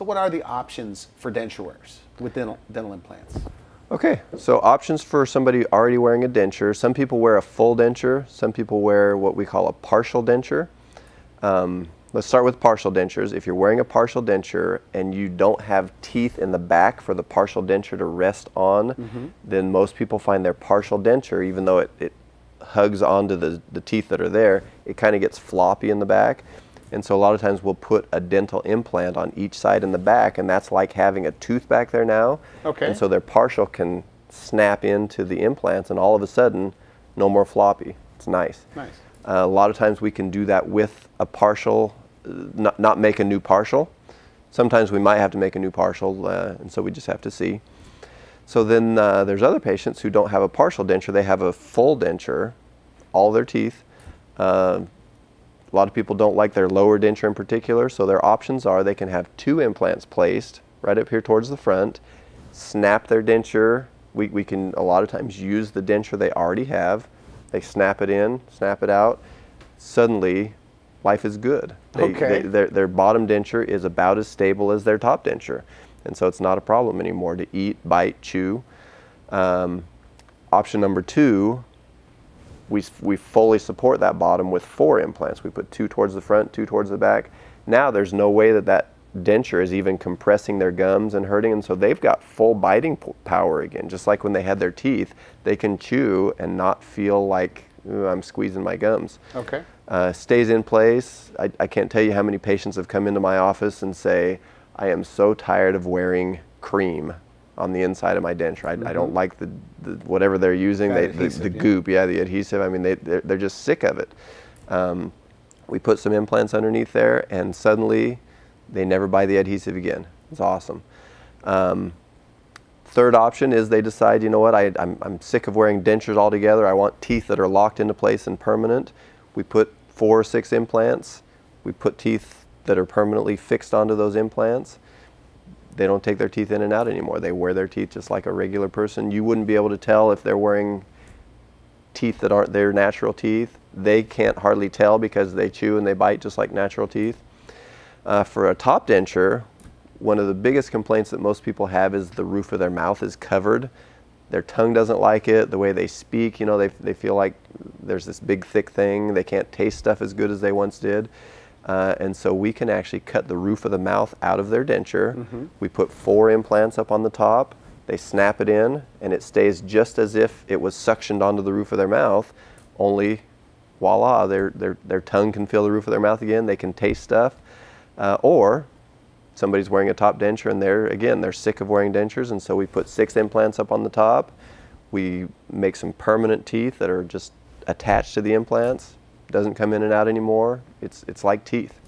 So what are the options for denture wearers with dental, dental implants? Okay, so options for somebody already wearing a denture. Some people wear a full denture. Some people wear what we call a partial denture. Um, let's start with partial dentures. If you're wearing a partial denture and you don't have teeth in the back for the partial denture to rest on, mm-hmm. then most people find their partial denture, even though it, it hugs onto the, the teeth that are there, it kind of gets floppy in the back. And so a lot of times we'll put a dental implant on each side in the back, and that's like having a tooth back there now. Okay. And so their partial can snap into the implants, and all of a sudden, no more floppy. It's nice. Nice. Uh, a lot of times we can do that with a partial, uh, not, not make a new partial. Sometimes we might have to make a new partial, uh, and so we just have to see. So then uh, there's other patients who don't have a partial denture, they have a full denture, all their teeth. A lot of people don't like their lower denture in particular, so their options are they can have two implants placed right up here towards the front, snap their denture. We, we can a lot of times use the denture they already have. They snap it in, snap it out. Suddenly, life is good. They, okay. They, their, their bottom denture is about as stable as their top denture. And so it's not a problem anymore to eat, bite, chew. Um, option number two we, we fully support that bottom with four implants. We put two towards the front, two towards the back. Now there's no way that that denture is even compressing their gums and hurting and so they've got full biting power again. Just like when they had their teeth they can chew and not feel like i'm squeezing my gums. Okay. Uh, stays in place. I, I can't tell you how many patients have come into my office and say i am so tired of wearing cream on the inside of my denture. I, mm-hmm. I don't mm-hmm. like the, the, whatever they're using, they, the, the yeah. goop, yeah, the adhesive. I mean, they, they're, they're just sick of it. Um, we put some implants underneath there, and suddenly they never buy the adhesive again. It's awesome. Um, third option is they decide, you know what, I, I'm, I'm sick of wearing dentures altogether. I want teeth that are locked into place and permanent. We put four or six implants. We put teeth that are permanently fixed onto those implants they don't take their teeth in and out anymore. They wear their teeth just like a regular person. You wouldn't be able to tell if they're wearing teeth that aren't their natural teeth. They can't hardly tell because they chew and they bite just like natural teeth. Uh, for a top denture, one of the biggest complaints that most people have is the roof of their mouth is covered. Their tongue doesn't like it. The way they speak, you know, they, they feel like there's this big thick thing. They can't taste stuff as good as they once did. Uh, and so we can actually cut the roof of the mouth out of their denture. Mm-hmm. We put four implants up on the top. They snap it in, and it stays just as if it was suctioned onto the roof of their mouth. Only, voila, their their their tongue can feel the roof of their mouth again. They can taste stuff, uh, or somebody's wearing a top denture, and they're again they're sick of wearing dentures, and so we put six implants up on the top. We make some permanent teeth that are just attached to the implants doesn't come in and out anymore. It's, it's like teeth.